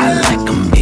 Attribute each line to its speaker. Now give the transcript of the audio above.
Speaker 1: I like like 'em